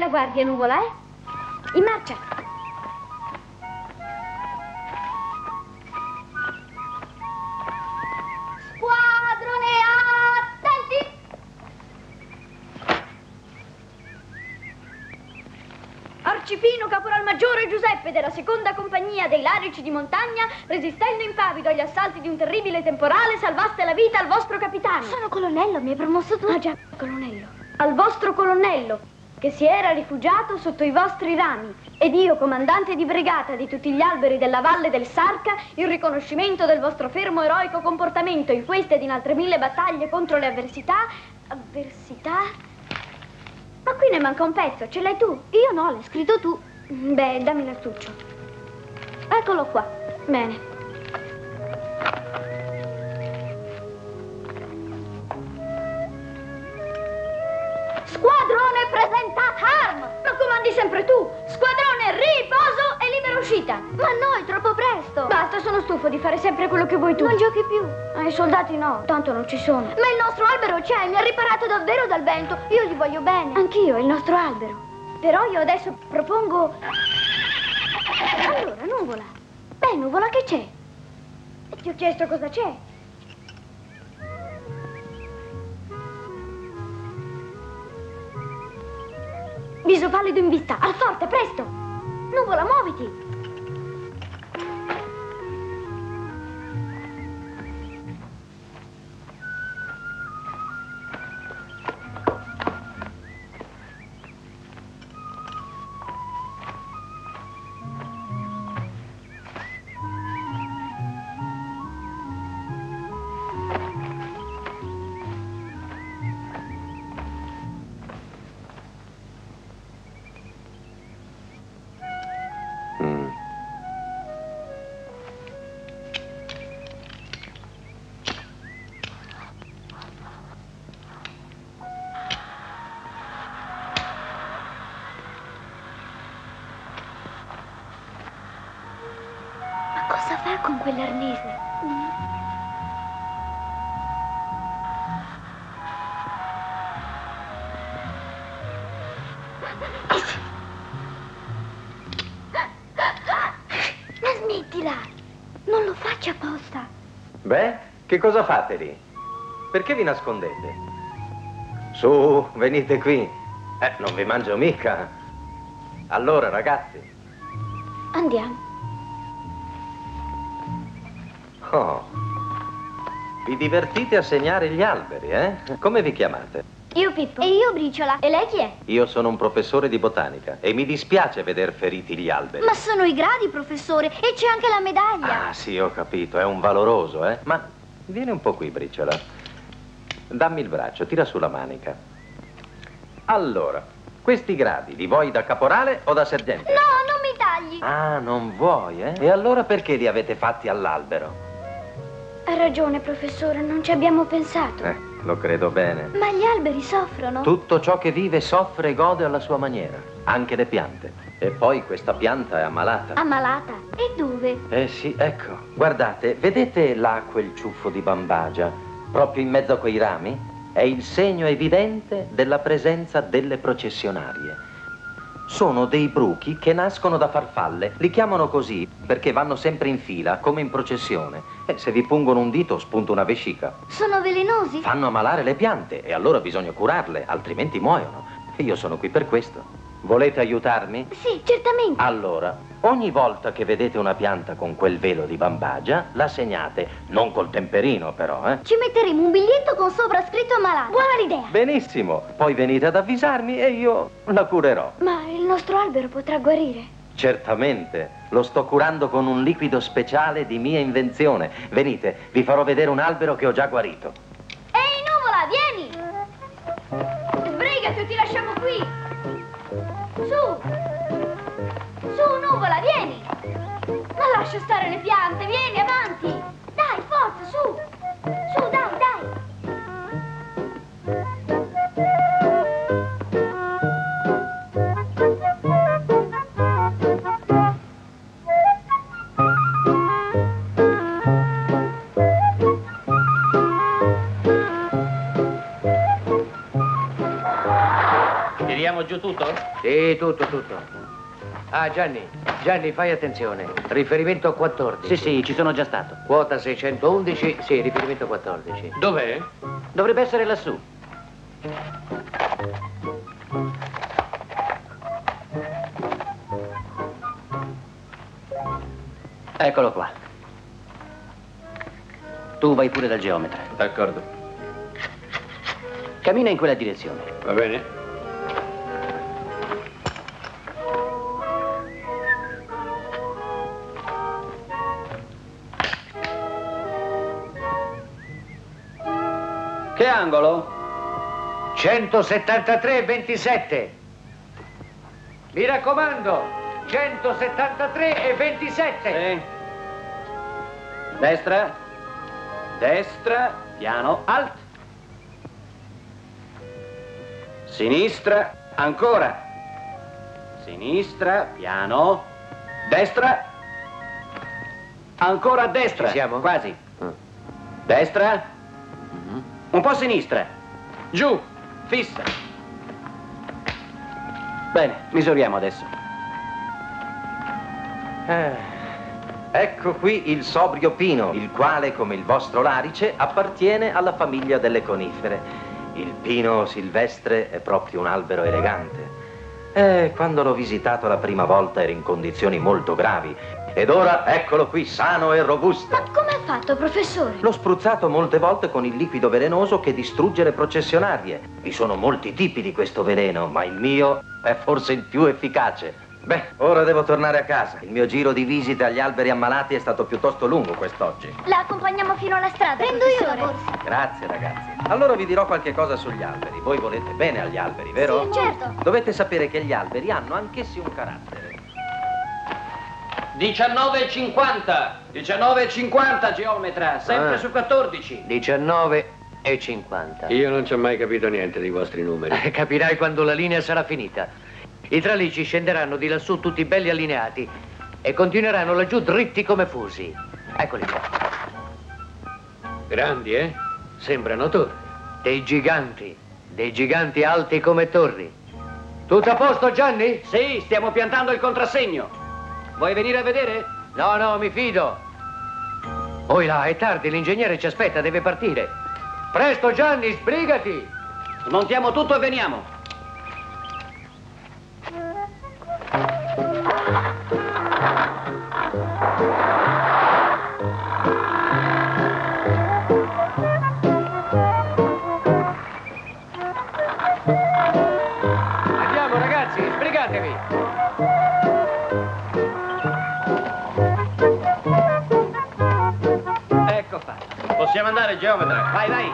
la guardia, nuvola, eh? In marcia! Squadrone, attenti! Arcipino Caporal Maggiore Giuseppe della seconda compagnia dei Larici di Montagna, resistendo impavido agli assalti di un terribile temporale, salvaste la vita al vostro capitano. Sono colonnello, mi hai promosso tu. Ah già, colonnello. Al vostro colonnello, che si era rifugiato sotto i vostri rami. Ed io, comandante di brigata di tutti gli alberi della valle del Sarca, in riconoscimento del vostro fermo eroico comportamento in queste ed in altre mille battaglie contro le avversità... Avversità? Ma qui ne manca un pezzo, ce l'hai tu? Io no, l'hai scritto tu. Beh, dammi l'artuccio. Eccolo qua. Bene. Sempre tu! Squadrone riposo e libera uscita! Ma no, è troppo presto. Basta, sono stufo di fare sempre quello che vuoi tu. Non giochi più. Ah, I soldati no, tanto non ci sono. Ma il nostro albero c'è, mi ha riparato davvero dal vento. Io gli voglio bene. Anch'io, il nostro albero. Però io adesso propongo... Allora, nuvola. Beh, nuvola, che c'è? Ti ho chiesto cosa c'è. Viso pallido in vista, al forte, presto! Nuvola, muoviti! Quell'arnese? Ma smettila! Non lo faccia apposta. Beh, che cosa fate lì? Perché vi nascondete? Su, venite qui. Eh, non vi mangio mica. Allora, ragazzi. Andiamo. Divertite a segnare gli alberi, eh? Come vi chiamate? Io Pippo. E io briciola. E lei chi è? Io sono un professore di botanica e mi dispiace veder feriti gli alberi. Ma sono i gradi, professore, e c'è anche la medaglia. Ah, sì, ho capito, è un valoroso, eh? Ma vieni un po' qui, briciola. Dammi il braccio, tira sulla manica. Allora, questi gradi li vuoi da caporale o da sergente? No, non mi tagli. Ah, non vuoi, eh? E allora perché li avete fatti all'albero? Ha ragione, professore, non ci abbiamo pensato. Eh, lo credo bene. Ma gli alberi soffrono. Tutto ciò che vive soffre e gode alla sua maniera, anche le piante. E poi questa pianta è ammalata. Ammalata. E dove? Eh sì, ecco. Guardate, vedete là quel ciuffo di bambagia, proprio in mezzo a quei rami? È il segno evidente della presenza delle processionarie. Sono dei bruchi che nascono da farfalle. Li chiamano così perché vanno sempre in fila, come in processione. E se vi pungono un dito, spunta una vescica. Sono velenosi? Fanno ammalare le piante e allora bisogna curarle, altrimenti muoiono. E io sono qui per questo. Volete aiutarmi? Sì, certamente. Allora, ogni volta che vedete una pianta con quel velo di bambagia, la segnate, non col temperino però, eh? Ci metteremo un biglietto con sopra scritto ammalato. Buona l'idea. Benissimo, poi venite ad avvisarmi e io la curerò. Ma il nostro albero potrà guarire. Certamente, lo sto curando con un liquido speciale di mia invenzione. Venite, vi farò vedere un albero che ho già guarito. Su! Su, nuvola, vieni! Ma lascia stare le piante, vieni, avanti! Dai, forza, su! Su, dai, dai! Giù tutto? Sì, tutto, tutto. Ah, Gianni, Gianni, fai attenzione. Riferimento 14. Sì, sì, ci sono già stato. Quota 611, sì, riferimento 14. Dov'è? Dovrebbe essere lassù. Eccolo qua. Tu vai pure dal geometra. D'accordo. Cammina in quella direzione. Va bene? Che angolo? 173 27. Mi raccomando, 173 e 27. Sì. Destra. Destra. Piano. Alt. Sinistra. Ancora. Sinistra. Piano. Destra. Ancora a destra. Ci siamo? Quasi. Destra. Un po' a sinistra. Giù. Fissa. Bene, misuriamo adesso. Eh, ecco qui il sobrio pino, il quale, come il vostro larice, appartiene alla famiglia delle conifere. Il pino silvestre è proprio un albero elegante. Eh, quando l'ho visitato la prima volta era in condizioni molto gravi. Ed ora eccolo qui, sano e robusto. Ma come ha fatto, professore? L'ho spruzzato molte volte con il liquido velenoso che distrugge le processionarie. Vi sono molti tipi di questo veleno, ma il mio è forse il più efficace. Beh, ora devo tornare a casa. Il mio giro di visite agli alberi ammalati è stato piuttosto lungo quest'oggi. La accompagniamo fino alla strada. Prendo io la borsa. Grazie, ragazzi. Allora vi dirò qualche cosa sugli alberi. Voi volete bene agli alberi, vero? Sì, certo. Dovete sapere che gli alberi hanno anch'essi un carattere. 19,50. 19,50 geometra, sempre Ah. su 14. 19 e 50. Io non ci ho mai capito niente dei vostri numeri. Capirai quando la linea sarà finita. I tralicci scenderanno di lassù tutti belli allineati e continueranno laggiù dritti come fusi. Eccoli qua. Grandi, eh? Sembrano torri. Dei giganti, dei giganti alti come torri. Tutto a posto, Gianni? Sì, stiamo piantando il contrassegno. Vuoi venire a vedere? No, no, mi fido. Poi là, è tardi, l'ingegnere ci aspetta, deve partire. Presto, Gianni, sbrigati! Smontiamo tutto e veniamo. Geometra. Vai, vai.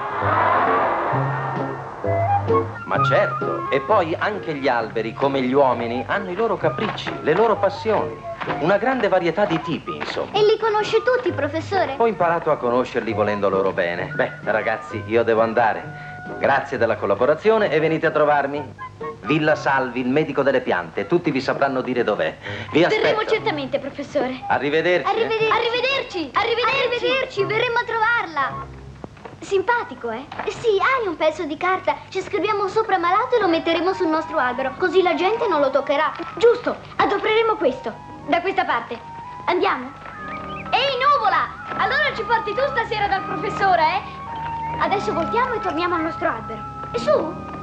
Ma certo, e poi anche gli alberi, come gli uomini, hanno i loro capricci, le loro passioni. Una grande varietà di tipi, insomma. E li conosce tutti, professore? Ho imparato a conoscerli volendo loro bene. Beh, ragazzi, io devo andare. Grazie della collaborazione e venite a trovarmi. Villa Salvi, il medico delle piante. Tutti vi sapranno dire dov'è. Vi aspetto. certamente, professore. Arrivederci. eh. Arrivederci. Arrivederci. Arrivederci. Arrivederci, verremo a trovarla. Simpatico, eh? Sì, hai un pezzo di carta. Ci scriviamo sopra malato e lo metteremo sul nostro albero. Così la gente non lo toccherà. Giusto, adopereremo questo. Da questa parte. Andiamo. Ehi, nuvola! Allora ci porti tu stasera dal professore, eh? Adesso voltiamo e torniamo al nostro albero. E su?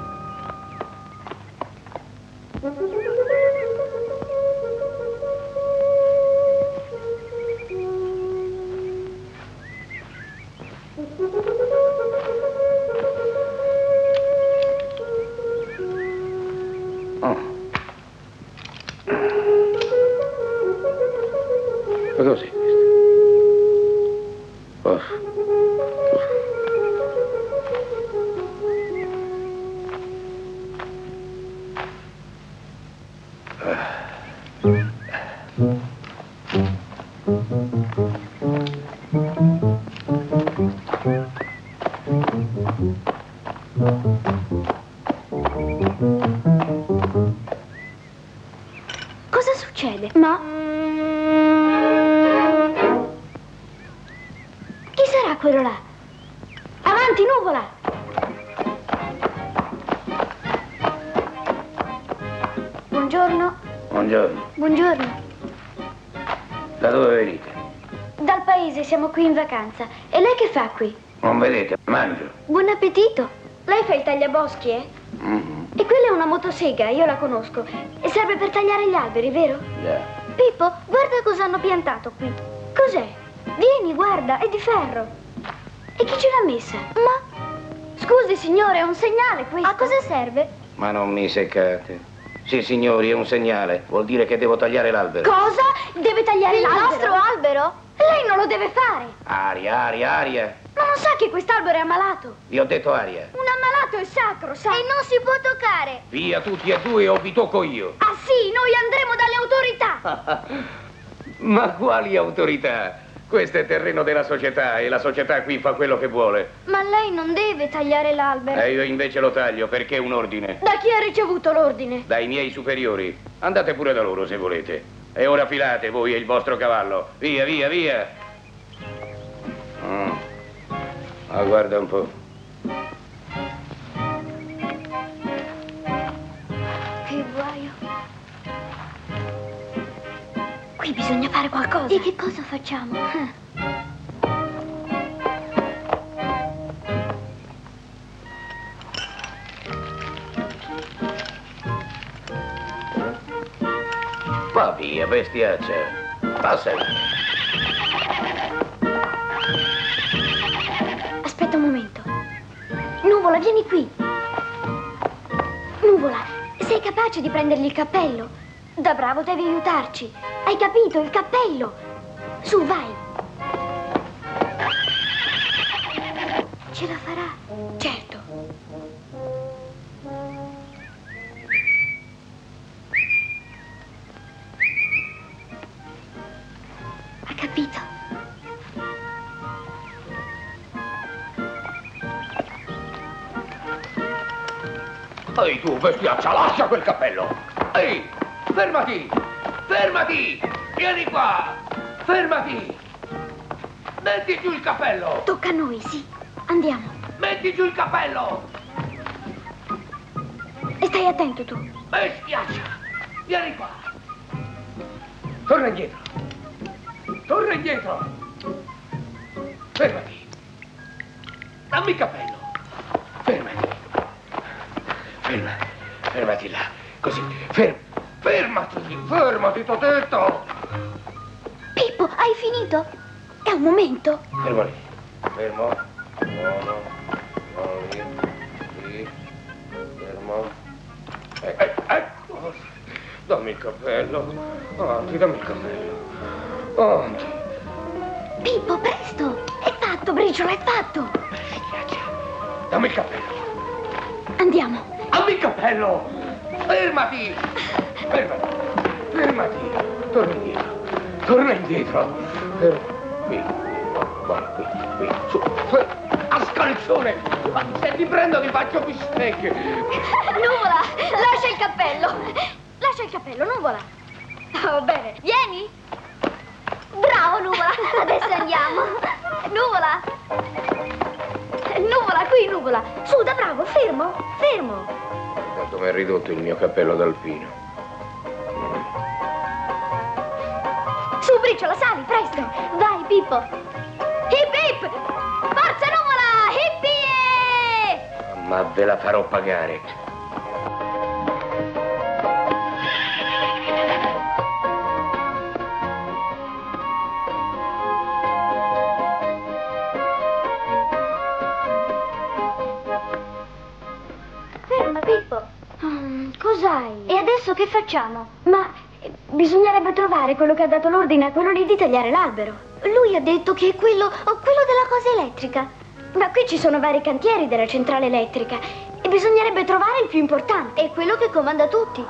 Vacanza. E lei che fa qui? Non vedete, mangio. Buon appetito. Lei fa il tagliaboschi, eh? Mm, E quella è una motosega, io la conosco. E serve per tagliare gli alberi, vero? già. Pippo, guarda cosa hanno piantato qui. Cos'è? Vieni, guarda, è di ferro. E chi ce l'ha messa? Ma... Scusi, signore, è un segnale questo. A cosa serve? Ma non mi seccate. Sì, signori, è un segnale. Vuol dire che devo tagliare l'albero. Cosa? Deve tagliare Il l'albero? nostro albero? Lo deve fare. Aria, aria, aria. Ma non sa che quest'albero è ammalato? Vi ho detto aria. Un ammalato è sacro, sa? E non si può toccare. Via tutti e due o vi tocco io. Ah sì, noi andremo dalle autorità. Ma quali autorità? Questo è terreno della società e la società qui fa quello che vuole. Ma lei non deve tagliare l'albero. E io invece lo taglio perché è un ordine. Da chi ha ricevuto l'ordine? Dai miei superiori. Andate pure da loro se volete. E ora filate voi e il vostro cavallo. Via, via, via. Mm. Ah, guarda un po'. Che guaio. Qui bisogna fare qualcosa. E che cosa facciamo? Va via, bestiaccia. Passa. Nuvola, vieni qui. Nuvola, sei capace di prendergli il cappello? Da bravo devi aiutarci. Hai capito? Il cappello. Su, vai. Ce la farà? Certo. Tu, bestiaccia, lascia quel cappello. Ehi, fermati. Fermati. Vieni qua. Fermati. Metti giù il cappello. Tocca a noi, sì. Andiamo. Metti giù il cappello. E stai attento tu. Bestiaccia. Vieni qua. Torna indietro. Torna indietro. Finito? È un momento. Fermo lì. Fermo. Buono. Buono lì. Lì. Fermo. Eh, eh, ecco. Dammi il cappello. Avanti, dammi il cappello. Avanti. Pippo, presto! È fatto, Briciola, è fatto! Dammi il cappello. Andiamo. Dammi il cappello. Fermati. Fermati. Fermati. Torna indietro. Torna indietro. Fermo. Qui. Qui, qui. Su. Fer- A scalzone. Ma se ti prendo ti faccio bistecche. Nuvola, lascia il cappello. Lascia il cappello, Nuvola. Oh, bene. Vieni. Bravo, Nuvola. Adesso andiamo. Nuvola. Nuvola, qui, Nuvola. Su, da bravo, fermo, fermo. Guarda come è ridotto il mio cappello d'alpino. Su, Briciola, sali, presto. Vai, Pippo. Hip hip. Forza, Nuvola. Hippie. Ma ve la farò pagare. Ferma, Pippo. Mm, cos'hai? E adesso che facciamo? Ma bisognerebbe trovare quello che ha dato l'ordine a quello lì di tagliare l'albero. Lui ha detto che è quello, quello della cosa elettrica. Ma qui ci sono vari cantieri della centrale elettrica e bisognerebbe trovare il più importante. È quello che comanda tutti.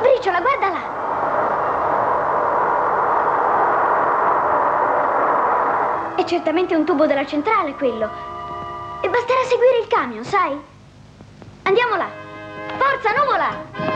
Briciola, guarda là. È certamente un tubo della centrale quello. E basterà seguire il camion, sai? Andiamo là. Forza, nuvola!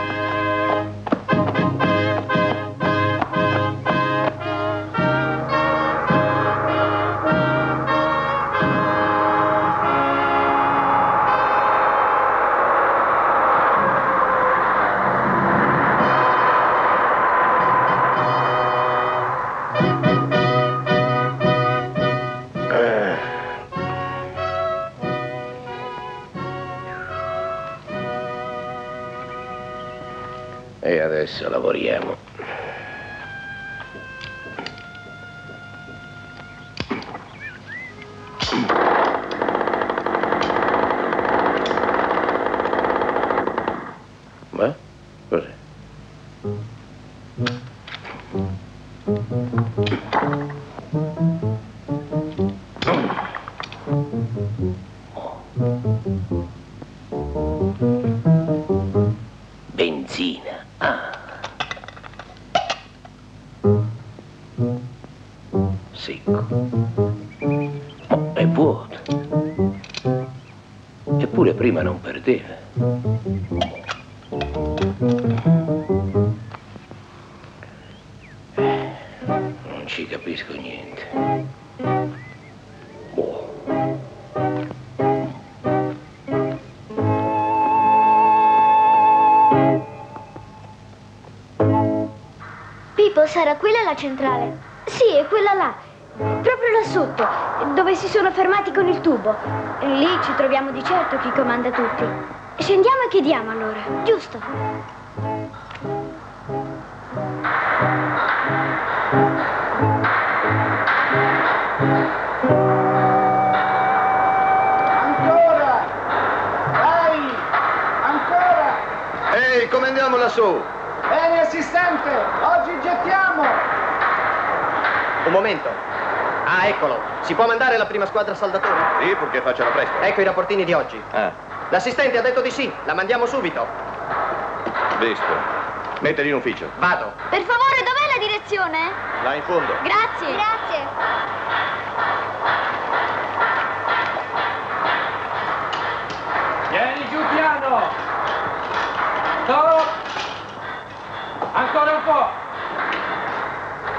La centrale? Sì, è quella là. Proprio là sotto, dove si sono fermati con il tubo. Lì ci troviamo di certo chi comanda tutti. Scendiamo e chiediamo allora. Giusto. Ancora! Dai! Ancora! Ehi, come andiamo lassù? Bene, assistente! Oggi gettiamo! Un momento. Ah, eccolo. Si può mandare la prima squadra saldatori? Sì, purché facciano presto. Ecco i rapportini di oggi. Ah, L'assistente ha detto di sì. La mandiamo subito. visto. Mettili in ufficio. Vado. Per favore, dov'è la direzione? Là in fondo. Grazie. Grazie. Vieni giù piano! Stop! Ancora un po'!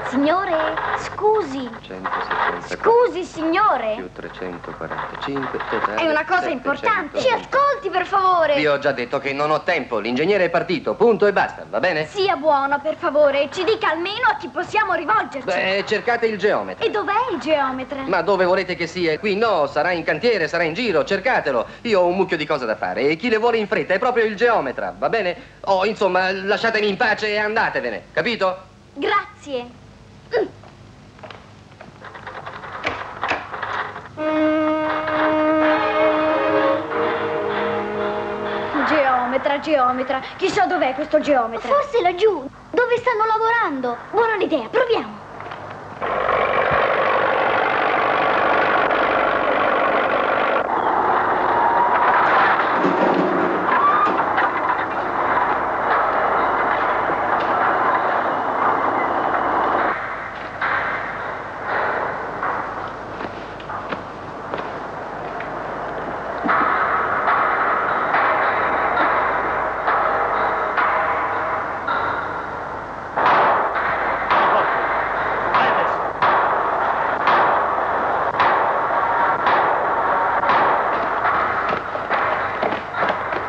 Signore, scusi. 174 Scusi, signore. più 345 totale. È una cosa 720. importante. Ci ascolti, per favore. Vi ho già detto che non ho tempo. L'ingegnere è partito. Punto e basta, va bene? Sia buono, per favore, ci dica almeno a chi possiamo rivolgerci. Beh, cercate il geometra. E dov'è il geometra? Ma dove volete che sia? Qui no, sarà in cantiere, sarà in giro, cercatelo. Io ho un mucchio di cose da fare e chi le vuole in fretta è proprio il geometra, va bene? Oh, insomma, lasciatemi in pace e andatevene, capito? Grazie. Geometra, geometra. Chissà dov'è questo geometra. Forse laggiù, dove stanno lavorando. Buona idea, proviamo.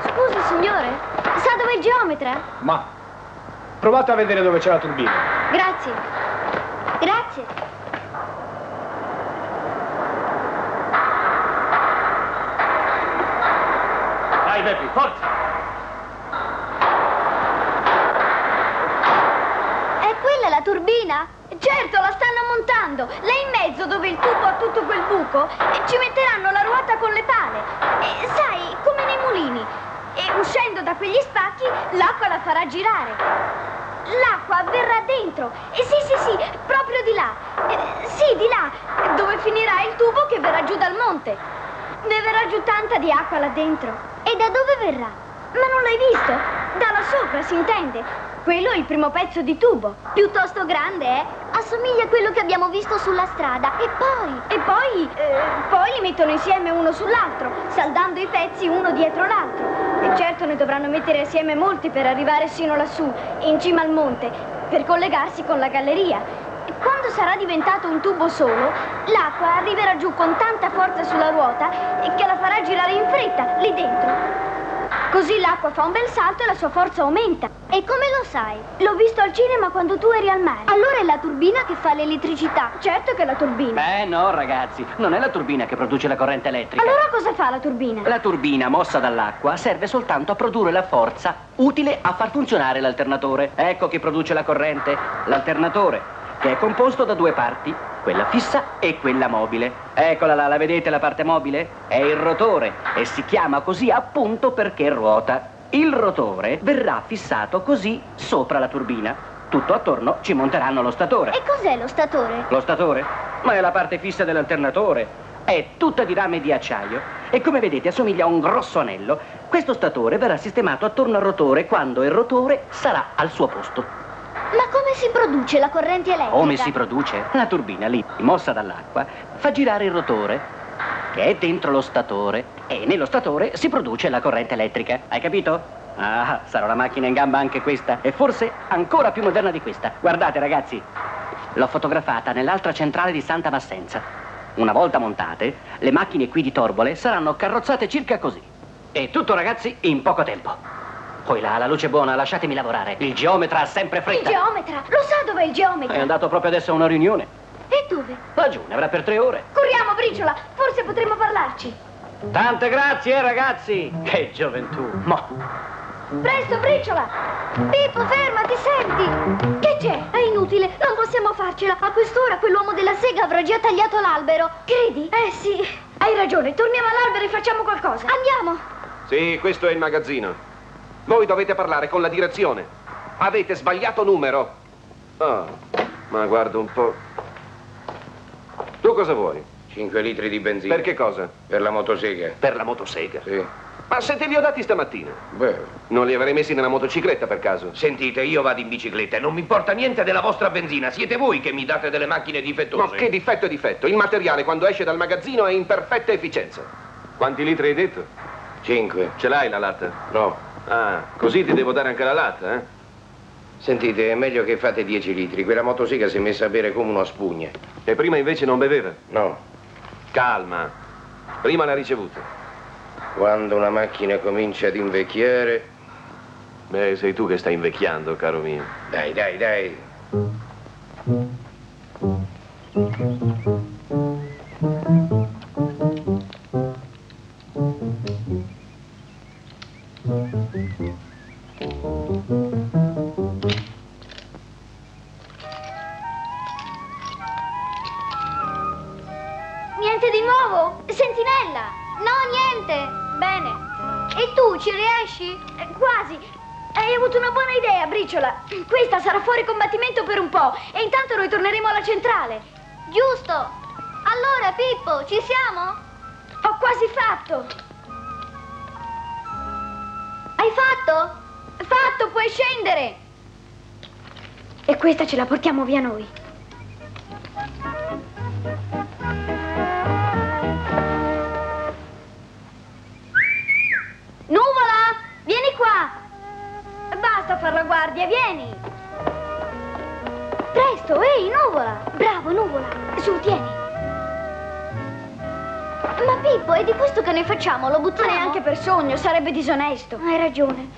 Scusi, signore. Sa geometra? Ma provate a vedere dove c'è la turbina. Grazie. Grazie. Dai, Beppi, forza! È quella la turbina? Certo, la stanno montando. Là in mezzo dove il tubo ha tutto quel buco ci metteranno la ruota con le pale. E, sai, come nei mulini. Quegli spacchi, l'acqua la farà girare. L'acqua verrà dentro. E sì, sì, sì, proprio di là. Eh, sì, di là, dove finirà il tubo che verrà giù dal monte. Ne verrà giù tanta di acqua là dentro. E da dove verrà? Ma non l'hai visto? Da là sopra, si intende. Quello è il primo pezzo di tubo. Piuttosto grande, eh? Assomiglia a quello che abbiamo visto sulla strada. E poi? E poi, eh, poi li mettono insieme uno sull'altro, saldando i pezzi uno dietro l'altro. Certo ne dovranno mettere assieme molti per arrivare sino lassù, in cima al monte, per collegarsi con la galleria. Quando sarà diventato un tubo solo, l'acqua arriverà giù con tanta forza sulla ruota che la farà girare in fretta lì dentro. Così l'acqua fa un bel salto e la sua forza aumenta. E come lo sai? L'ho visto al cinema quando tu eri al mare. Allora è la turbina che fa l'elettricità. Certo che è la turbina. Beh, no, ragazzi, non è la turbina che produce la corrente elettrica. Allora cosa fa la turbina? La turbina, mossa dall'acqua, serve soltanto a produrre la forza utile a far funzionare l'alternatore. Ecco chi produce la corrente, l'alternatore, che è composto da due parti, quella fissa e quella mobile. Eccola là, la vedete la parte mobile? È il rotore e si chiama così appunto perché ruota. Il rotore verrà fissato così sopra la turbina. Tutto attorno ci monteranno lo statore. E cos'è lo statore? Lo statore? Ma è la parte fissa dell'alternatore. È tutta di rame di acciaio e come vedete assomiglia a un grosso anello. Questo statore verrà sistemato attorno al rotore quando il rotore sarà al suo posto. Ma come si produce la corrente elettrica? Come si produce? La turbina lì, mossa dall'acqua, fa girare il rotore che è dentro lo statore e nello statore si produce la corrente elettrica. Hai capito? Ah, sarà una macchina in gamba anche questa e forse ancora più moderna di questa. Guardate ragazzi, l'ho fotografata nell'altra centrale di Santa Massenza. Una volta montate, le macchine qui di Torbole saranno carrozzate circa così. E tutto ragazzi in poco tempo. Poi là, la luce buona, lasciatemi lavorare. Il geometra ha sempre Il fretta. geometra! Lo sa dov'è il È geometra? andato proprio adesso a una riunione. E dove? Laggiù, ne avrà per tre ore. Corriamo, briciola! Forse potremmo parlarci. Tante grazie, ragazzi! Che gioventù! Ma Presto, briciola! Pippo, fermati, senti! Che c'è? È inutile, non possiamo farcela. A quest'ora quell'uomo della sega avrà già tagliato l'albero. Credi? Eh sì, Hai ragione, torniamo all'albero e facciamo qualcosa. andiamo. Sì, questo è il magazzino. Voi dovete parlare con la direzione. Avete sbagliato numero. Ah, ma guarda un po'. Tu cosa vuoi? 5 litri di benzina. Per che cosa? Per la motosega. Per la motosega. Sì. Ma se te li ho dati stamattina, Beh, non li avrei messi nella motocicletta per caso? sentite, io vado in bicicletta e non mi importa niente della vostra benzina. Siete voi che mi date delle macchine Ma difettose. che difetto è difetto? Il materiale quando esce dal magazzino è in perfetta efficienza. Quanti litri hai detto? 5. Ce l'hai la latta? No. Ah, così ti devo dare anche la latta, eh? Sentite, è meglio che fate 10 litri. Quella motosega si è messa a bere come una spugna. E prima invece non beveva? No. Calma. Prima l'ha ricevuta. Quando una macchina comincia ad invecchiare... Beh, sei tu che stai invecchiando, caro mio. Dai, dai, dai. Ce la portiamo via noi. Nuvola, vieni qua. Basta far la guardia, vieni. Presto, ehi, nuvola. Bravo, nuvola. Su, tieni. Ma Pippo, e di questo che ne facciamo? Lo Ma buttiamo? neanche per sogno, sarebbe disonesto. Hai ragione.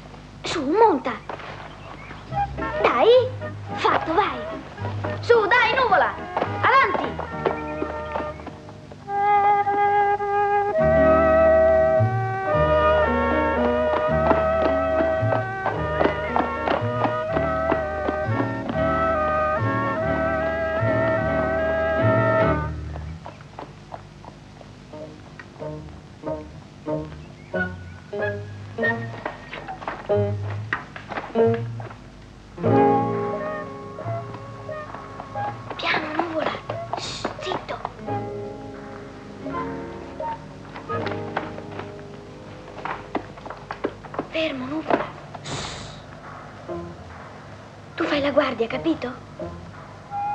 Capito?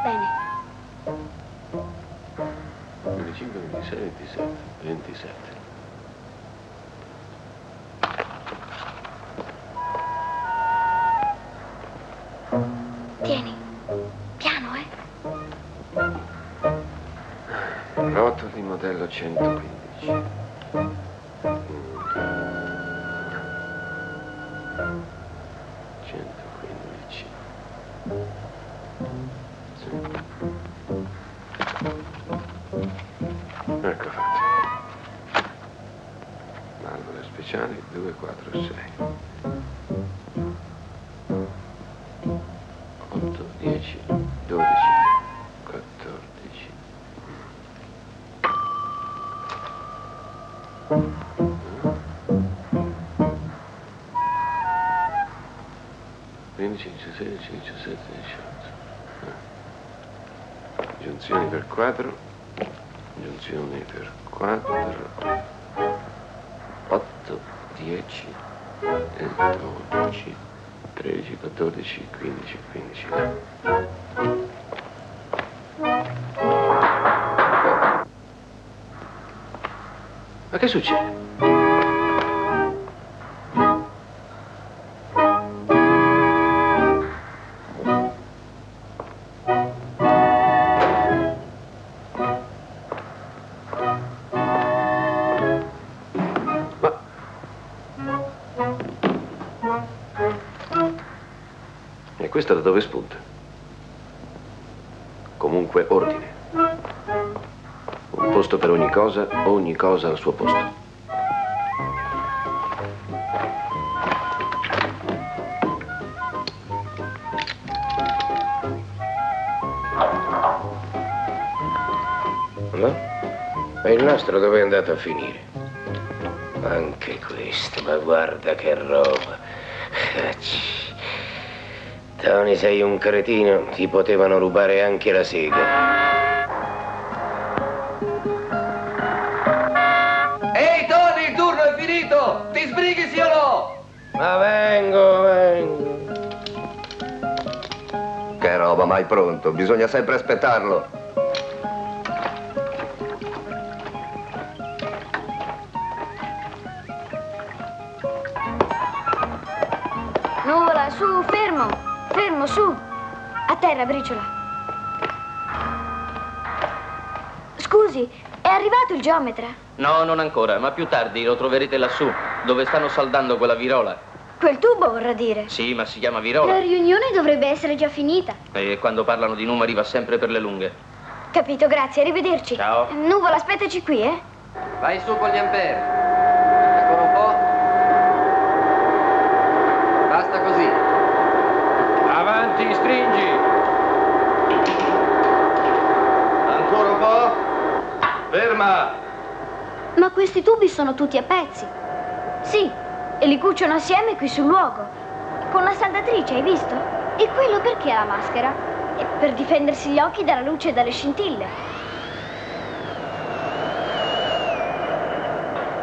Bene. 25, 26, 27, 27. Tieni. Piano, eh. 8 di modello 115. 16, 17, 18. Giunzioni per 4. Giunzioni per 4. 8, 10, e 12, 13, 14, 15, 15. Ma che succede? Questo da dove spunta? Comunque ordine. Un posto per ogni cosa, ogni cosa al suo posto. No? E il nastro dove è andato a finire? Anche questo, ma guarda che roba. Cacci. Tony, sei un cretino. Ti potevano rubare anche la sega. Ehi, Tony, il turno è finito! Ti sbrighi sì o no? Ma vengo, vengo. Che roba, mai pronto. Bisogna sempre aspettarlo. A terra, briciola. Scusi, è arrivato il geometra? No, non ancora, ma più tardi lo troverete lassù, dove stanno saldando quella virola. Quel tubo vorrà dire. Sì, ma si chiama La virola. riunione dovrebbe essere già finita. E quando parlano di numeri va sempre per le lunghe. Capito, grazie, arrivederci. Ciao. Nuvola, aspettaci qui, eh? Vai su con gli ampere. Ancora un po'. Basta così. Avanti, stringi. Ancora un po'? Ferma! Ma questi tubi sono tutti a pezzi. Sì, e li cuciono assieme qui sul luogo. Con la saldatrice, hai visto? E quello perché ha la maschera? E per difendersi gli occhi dalla luce e dalle scintille.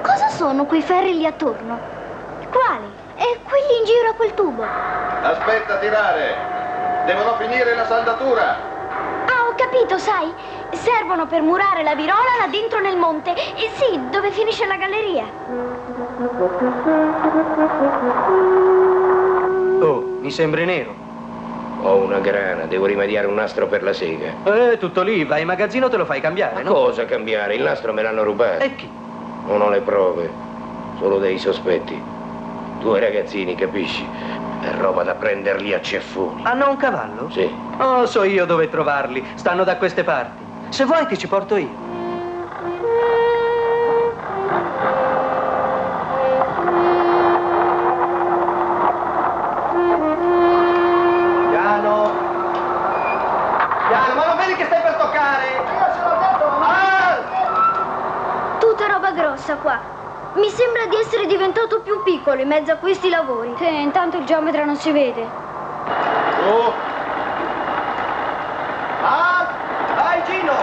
Cosa sono quei ferri lì attorno? Quali? E quelli in giro a quel tubo? Aspetta a tirare! Devono finire la saldatura! Ah, ho capito, sai? Servono per murare la virola là dentro nel monte. E sì, dove finisce la galleria. Oh, mi sembri nero. Ho una grana, devo rimediare un nastro per la sega. Eh, tutto lì, vai in magazzino te lo fai cambiare, Ma no? cosa cambiare? Il nastro me l'hanno rubato. E chi? Non ho le prove, solo dei sospetti. Due ragazzini, capisci? È roba da prenderli a ceffoni. Hanno un cavallo? Sì. Oh, so io dove trovarli. Stanno da queste parti. Se vuoi ti ci porto io. Piano. Piano, ma non vedi che stai per toccare? Io ce l'ho detto, Tutta roba grossa qua. Mi sembra di essere diventato più piccolo in mezzo a questi lavori. Sì, intanto il geometra non si vede. Su! Ah, vai Gino!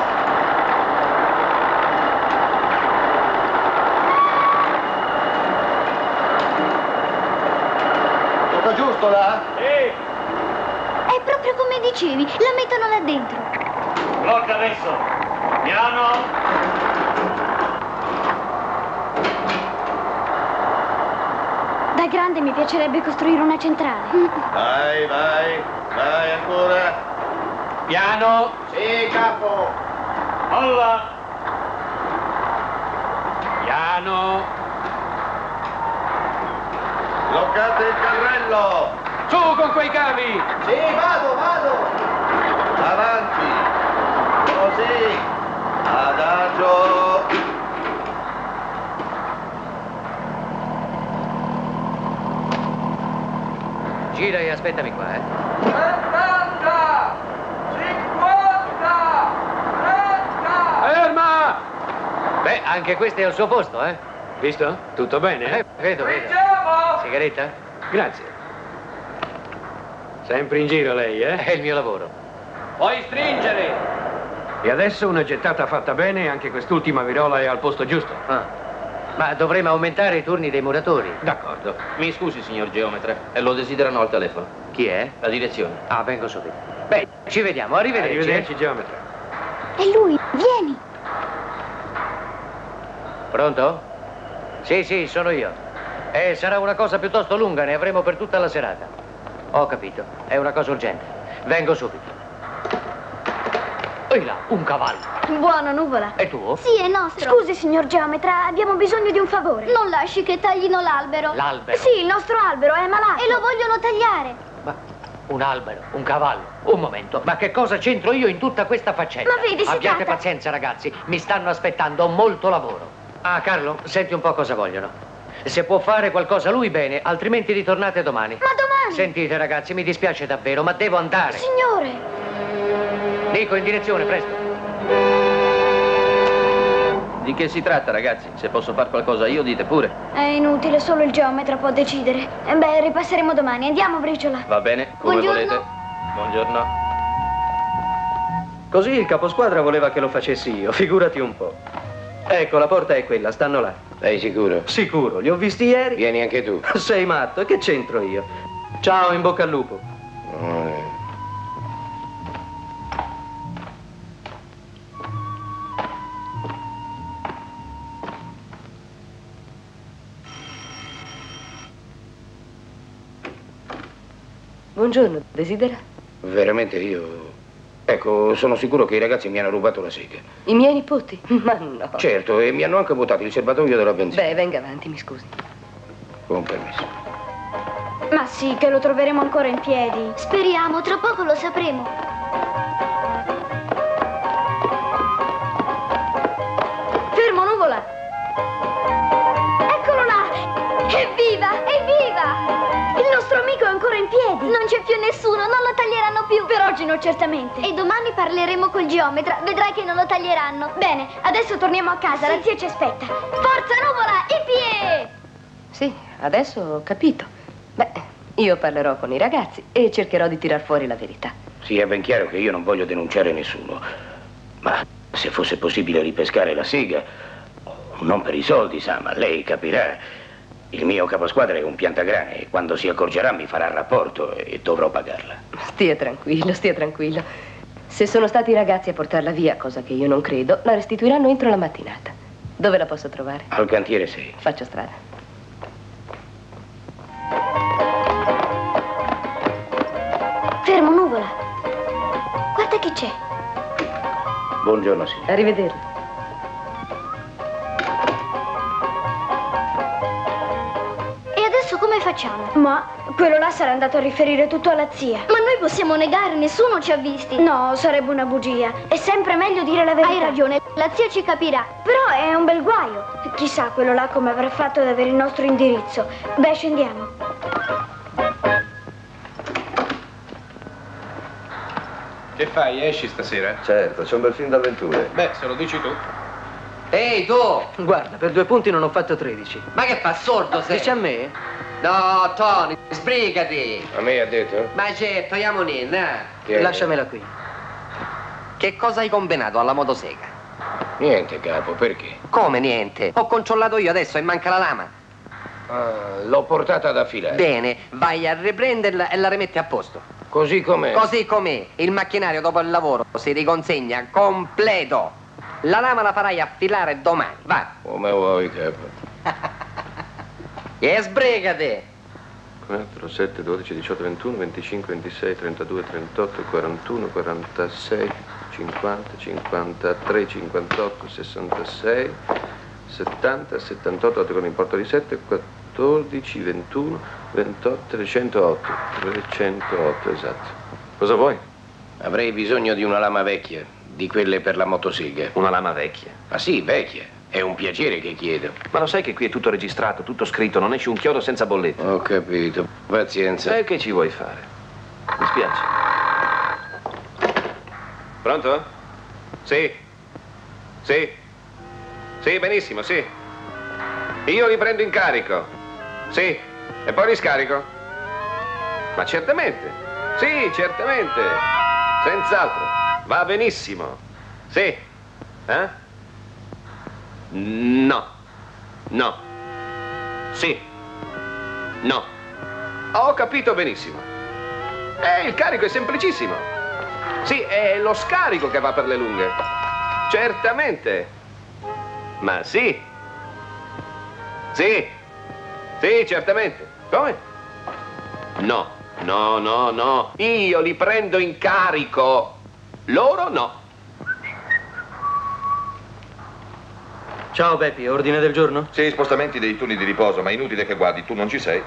Tutto là? È proprio come dicevi, la mettono là dentro. Blocca adesso. Piano. Da grande mi piacerebbe costruire una centrale. Vai, vai, vai ancora. Piano. Sì, capo. Molla. Piano. Bloccate il carrello. Su con quei cavi! Sì, vado, vado! Avanti! Così! Adagio! Gira e aspettami qua, eh. 70! 50! 30! Ferma! Beh, anche questo è al suo posto, eh. Visto? Tutto bene? Eh, vedo, vedo. Sigaretta? Grazie. Sempre in giro lei, eh? È il mio lavoro. Puoi stringere! E adesso una gettata fatta bene e anche quest'ultima virola è al posto giusto. Ah. Ma dovremmo aumentare i turni dei muratori. D'accordo. Mi scusi, signor geometra, e lo desiderano al telefono. Chi è? La direzione. Ah, vengo subito. Beh, ci vediamo, arrivederci. eh. Arrivederci, geometra. È lui, vieni. Pronto? Sì, sì, sono io. Eh, sarà una cosa piuttosto lunga, ne avremo per tutta la serata. Ho capito, è una cosa urgente. Vengo subito. Ehi là, un cavallo. Buono, nuvola. È tuo? Sì, è nostro. Scusi, signor geometra, abbiamo bisogno di un favore. Non lasci che taglino l'albero. L'albero. Sì, il nostro albero è malato. E lo vogliono tagliare. Ma un albero, un cavallo. Un momento, ma che cosa c'entro io in tutta questa faccenda? Ma vedi, si Abbiate tratta- pazienza, ragazzi, mi stanno aspettando molto lavoro. Ah, Carlo, senti un po' cosa vogliono. Se può fare qualcosa lui, bene, altrimenti ritornate domani. Ma domani? Sentite, ragazzi, mi dispiace davvero, ma devo andare. Signore! Nico, in direzione, presto. Di che si tratta, ragazzi? Se posso far qualcosa io, dite pure. È inutile, solo il geometra può decidere. Eh, Beh, ripasseremo domani. Andiamo, Briciola. Va bene, come Buongiorno. volete. Buongiorno. Così il caposquadra voleva che lo facessi io, figurati un po'. Ecco, la porta è quella, stanno là. Sei sicuro? Sicuro, li ho visti ieri. Vieni anche tu. Sei matto, e che c'entro io? Ciao, in bocca al lupo. Buongiorno, desidera? Veramente io... Ecco, sono sicuro che i ragazzi mi hanno rubato la sega. I miei nipoti? Ma no. Certo, e mi hanno anche buttato il serbatoio della benzina. Beh, venga avanti, mi scusi. Con permesso. Ma sì, che lo troveremo ancora in piedi. Speriamo, tra poco lo sapremo. Fermo, nuvola! Eccolo là! Evviva! Evviva! Il nostro amico è ancora in piedi. Non c'è più nessuno, non lo taglieranno più. Per oggi no, certamente. E domani parleremo col geometra, vedrai che non lo taglieranno. Bene, adesso torniamo a casa, la zia ci aspetta. Forza, nuvola! I piedi! Sì, adesso ho capito. Beh, io parlerò con i ragazzi e cercherò di tirar fuori la verità. Sì, è ben chiaro che io non voglio denunciare nessuno. Ma se fosse possibile ripescare la sega, non per i soldi, sa, ma lei capirà. Il mio caposquadra è un piantagrane e quando si accorgerà mi farà rapporto e dovrò pagarla. Stia tranquillo, stia tranquillo. Se sono stati i ragazzi a portarla via, cosa che io non credo, la restituiranno entro la mattinata. Dove la posso trovare? Al cantiere 6. Faccio strada. Fermo, nuvola! Guarda chi c'è. Buongiorno, signore. Arrivederla. Facciamo? Ma quello là sarà andato a riferire tutto alla zia. Ma noi possiamo negare, nessuno ci ha visti. No, sarebbe una bugia. È sempre meglio dire la verità. Hai ragione, la zia ci capirà. Però è un bel guaio. Chissà quello là come avrà fatto ad avere il nostro indirizzo. Beh, scendiamo. Che fai? Esci stasera? Certo, c'è un bel film d'avventure. Beh, se lo dici tu. Ehi, tu! Guarda, per due punti non ho fatto 13. Ma che fa, sordo sei? Dici a me? No, Tony, sbrigati! A me ha detto? Ma certo, andiamo in, eh. Lasciamela qui. Che cosa hai combinato alla motosega? Niente, capo, perché? Come niente? Ho controllato io adesso e manca la lama. Ah, l'ho portata ad affilare. Bene, vai a riprenderla e la rimetti a posto. Così com'è. Così com'è, il macchinario dopo il lavoro si riconsegna completo. La lama la farai affilare domani, va. Come vuoi, capo. E sbrigati! 4, 7, 12, 18, 21, 25, 26, 32, 38, 41, 46, 50, 53, 58, 66, 70, 78, con importo di 7, 14, 21, 28, 308. 308, esatto. Cosa vuoi? Avrei bisogno di una lama vecchia, di quelle per la motosega. Una lama vecchia. Ma sì, vecchia. È un piacere che chiedo. Ma lo sai che qui è tutto registrato, tutto scritto, non esce un chiodo senza bolletta. Ho capito. Pazienza. E che ci vuoi fare? Mi spiace. Pronto? Sì. Sì. Sì, benissimo, sì. Io li prendo in carico. Sì. E poi li scarico? Ma certamente. Sì, certamente. Senz'altro. Va benissimo. Sì. Eh? No. No. Sì. No. Ho capito benissimo. Eh, il carico è semplicissimo. Sì, è lo scarico che va per le lunghe. Certamente. Ma sì. Sì. Sì, certamente. Come? No, no, no, no. Io li prendo in carico. Loro no. Ciao Beppi, ordine del giorno? Sì, spostamenti dei turni di riposo, ma inutile che guardi, tu non ci sei.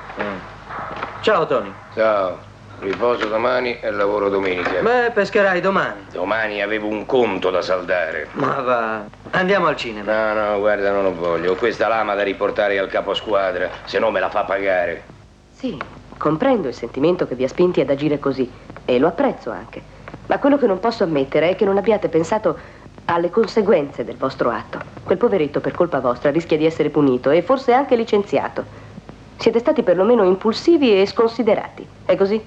Ciao Tony. Ciao. Riposo domani e lavoro domenica. Beh, pescherai domani. Domani avevo un conto da saldare. Ma va, andiamo al cinema. No, no, guarda, non lo voglio. Ho questa lama da riportare al capo squadra, se no me la fa pagare. Sì, comprendo il sentimento che vi ha spinti ad agire così e lo apprezzo anche. Ma quello che non posso ammettere è che non abbiate pensato alle conseguenze del vostro atto. Quel poveretto per colpa vostra rischia di essere punito e forse anche licenziato. Siete stati perlomeno impulsivi e sconsiderati. È così?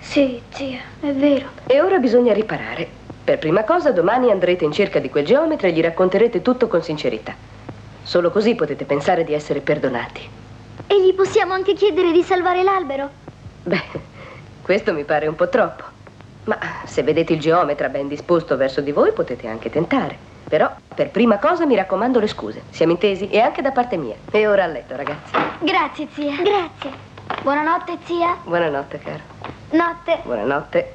Sì, zia, è vero. E ora bisogna riparare. Per prima cosa, domani andrete in cerca di quel geometra e gli racconterete tutto con sincerità. Solo così potete pensare di essere perdonati. E gli possiamo anche chiedere di salvare l'albero? Beh, questo mi pare un po' troppo. Ma se vedete il geometra ben disposto verso di voi, potete anche tentare. Però, per prima cosa, mi raccomando le scuse. Siamo intesi? E anche da parte mia. E ora a letto, ragazzi. Grazie, zia. Grazie. Buonanotte, zia. Buonanotte, caro. Notte. Buonanotte.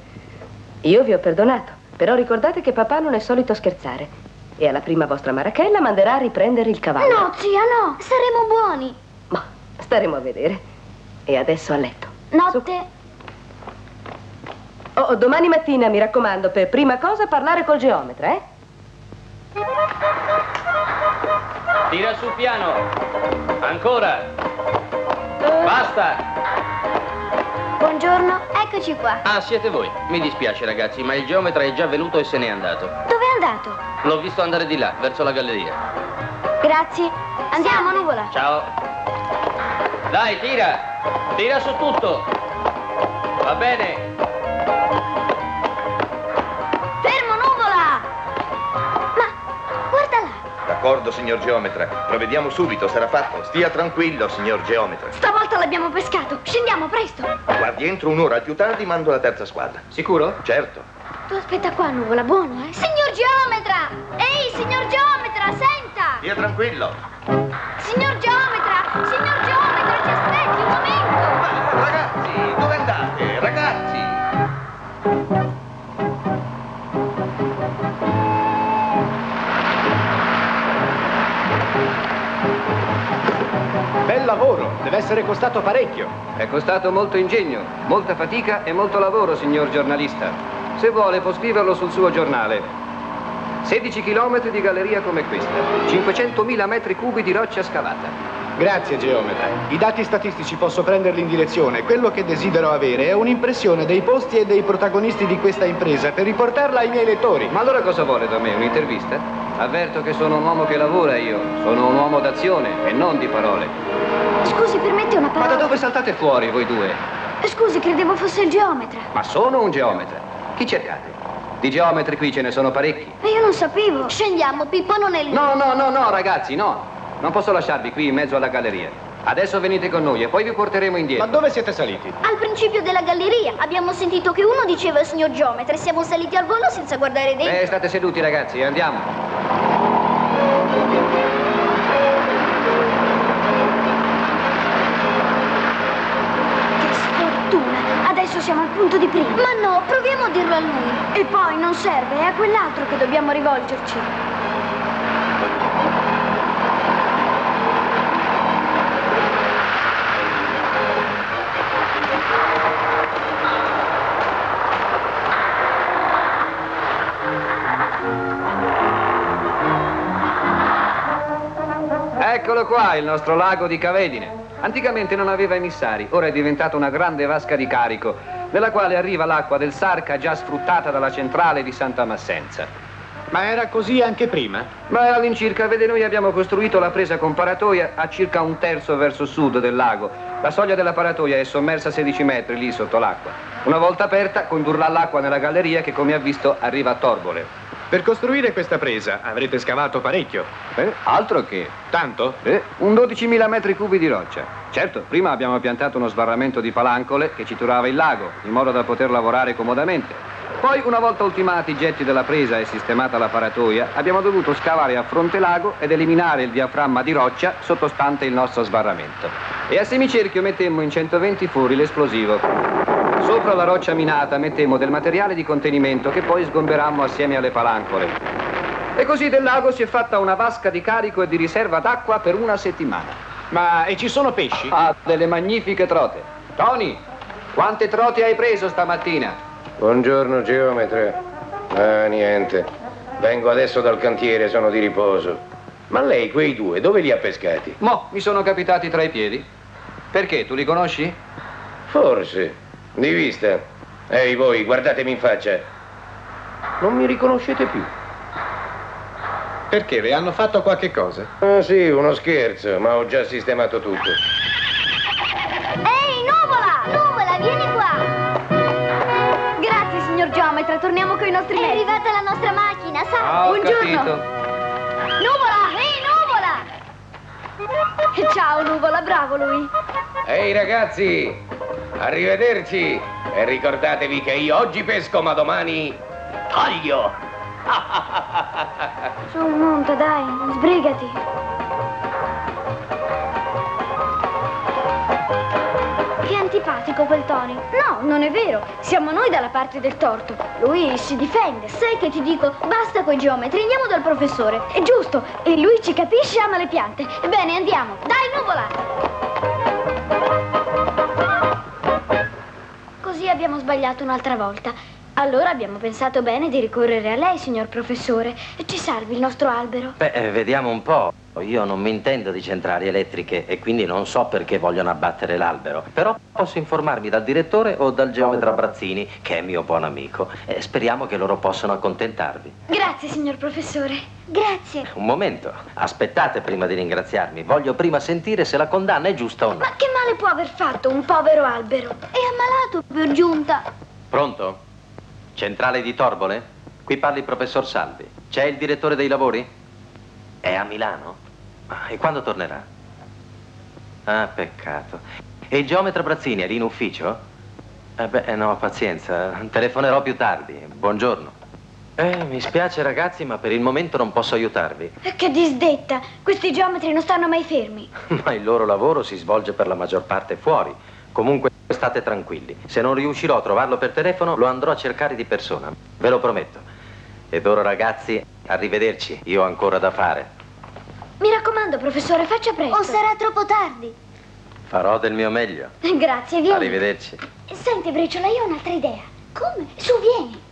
Io vi ho perdonato, però ricordate che papà non è solito scherzare. E alla prima vostra marachella manderà a riprendere il cavallo. No, zia, no. Saremo buoni. Ma staremo a vedere. E adesso a letto. Notte. Oh, domani mattina, mi raccomando, per prima cosa parlare col geometra, eh? Tira sul piano. Ancora. Basta. Buongiorno, eccoci qua. Ah, siete voi. Mi dispiace, ragazzi, ma il geometra è già venuto e se n'è andato. Dove è andato? L'ho visto andare di là, verso la galleria. Grazie. Andiamo, Nuvola. Ciao. Dai, tira. Tira su tutto. Va bene. D'accordo, signor geometra. Provvediamo subito, sarà fatto. Stia tranquillo, signor geometra. Stavolta l'abbiamo pescato. Scendiamo presto. Guardi, entro un'ora al più tardi mando la terza squadra. Sicuro? Certo. Tu aspetta qua, nuvola, buono, eh? Signor geometra! Ehi, signor geometra, senta! Stia tranquillo. Signor geometra! Signor geometra, lavoro, deve essere costato parecchio. È costato molto ingegno, molta fatica e molto lavoro, signor giornalista. Se vuole può scriverlo sul suo giornale. 16 chilometri di galleria come questa, 500.000 metri cubi di roccia scavata. Grazie, geometra. I dati statistici posso prenderli in direzione. Quello che desidero avere è un'impressione dei posti e dei protagonisti di questa impresa per riportarla ai miei lettori. Ma allora cosa vuole da me? Un'intervista? Avverto che sono un uomo che lavora io, sono un uomo d'azione e non di parole. Scusi, permette una Ma parola? da dove saltate fuori voi due? Scusi, credevo fosse il geometra. Ma sono un geometra. Chi cercate? Di geometri qui ce ne sono parecchi. Ma io non sapevo. Scendiamo, Pippo non è lì. No, no, no, no, ragazzi, no. Non posso lasciarvi qui in mezzo alla galleria. Adesso venite con noi e poi vi porteremo indietro. Ma dove siete saliti? Al principio della galleria abbiamo sentito che uno diceva il signor geometra e siamo saliti al volo senza guardare dentro. Eh, state seduti, ragazzi, andiamo. Che sfortuna. Adesso siamo al punto di prima. Ma no, proviamo a dirlo a lui. E poi non serve, è a quell'altro che dobbiamo rivolgerci. Eccolo qua, il nostro lago di Cavedine. Anticamente non aveva emissari, ora è diventata una grande vasca di carico, nella quale arriva l'acqua del Sarca già sfruttata dalla centrale di Santa Massenza. Ma era così anche prima? Ma all'incirca, vede, noi abbiamo costruito la presa con paratoia a circa un terzo verso sud del lago. La soglia della paratoia è sommersa a 16 metri lì sotto l'acqua. Una volta aperta, condurrà l'acqua nella galleria che, come ha visto, arriva a Torbole. Per costruire questa presa avrete scavato parecchio. Eh, altro che. Tanto? Eh, un 12.000 metri cubi di roccia. Certo, prima abbiamo piantato uno sbarramento di palancole che ci turava il lago, in modo da poter lavorare comodamente. Poi, una volta ultimati i getti della presa e sistemata la paratoia, abbiamo dovuto scavare a fronte lago ed eliminare il diaframma di roccia sottostante il nostro sbarramento. E a semicerchio mettemmo in 120 furi l'esplosivo. Sopra la roccia minata mettemmo del materiale di contenimento che poi sgomberammo assieme alle palancole. E così del lago si è fatta una vasca di carico e di riserva d'acqua per una settimana. Ma e ci sono pesci? Ah, delle magnifiche trote. Tony, quante trote hai preso stamattina? Buongiorno, geometra. Ah, niente. Vengo adesso dal cantiere, sono di riposo. Ma lei quei due dove li ha pescati? Mo, mi sono capitati tra i piedi. Perché, tu li conosci? Forse. Di vista. Ehi voi, guardatemi in faccia. Non mi riconoscete più. Perché le hanno fatto qualche cosa? Ah sì, uno scherzo, ma ho già sistemato tutto. Ehi, nuvola! Nuvola, vieni qua! Grazie, signor geometra, torniamo con i nostri È mezzi. arrivata la nostra macchina, sa? Ah, ho Buongiorno. capito. Nuvola! Ehi, nuvola! Ciao, Nuvola, bravo lui. Ehi ragazzi, arrivederci. E ricordatevi che io oggi pesco, ma domani taglio. Su, monta, dai, sbrigati. Antipatico quel Tony. No, non è vero. Siamo noi dalla parte del torto. Lui si difende. Sai che ti dico, basta coi geometri, andiamo dal professore. È giusto. E lui ci capisce e ama le piante. Bene, andiamo. Dai, nuvola! Così abbiamo sbagliato un'altra volta. Allora abbiamo pensato bene di ricorrere a lei, signor professore. Ci salvi il nostro albero. Beh, eh, vediamo un po'. Io non mi intendo di centrali elettriche e quindi non so perché vogliono abbattere l'albero. Però posso informarmi dal direttore o dal geometra Brazzini, che è mio buon amico. E speriamo che loro possano accontentarvi. Grazie, signor professore. Grazie. Un momento, aspettate prima di ringraziarmi. Voglio prima sentire se la condanna è giusta o no. Ma che male può aver fatto un povero albero? È ammalato per giunta. Pronto? Centrale di Torbole? Qui parli il professor Salvi. C'è il direttore dei lavori? È a Milano? Ah, E quando tornerà? Ah, peccato. E il geometra Brazzini è lì in ufficio? Eh beh, eh, no, pazienza. Telefonerò più tardi. Buongiorno. Eh, mi spiace ragazzi, ma per il momento non posso aiutarvi. Che disdetta! Questi geometri non stanno mai fermi. Ma il loro lavoro si svolge per la maggior parte fuori. Comunque state tranquilli. Se non riuscirò a trovarlo per telefono, lo andrò a cercare di persona. Ve lo prometto. Ed ora ragazzi, arrivederci. Io ho ancora da fare. Mi raccomando, professore, faccia presto. O sarà troppo tardi. Farò del mio meglio. Grazie, vieni. Arrivederci. Senti, Briciola, io ho un'altra idea. Come? Su, vieni.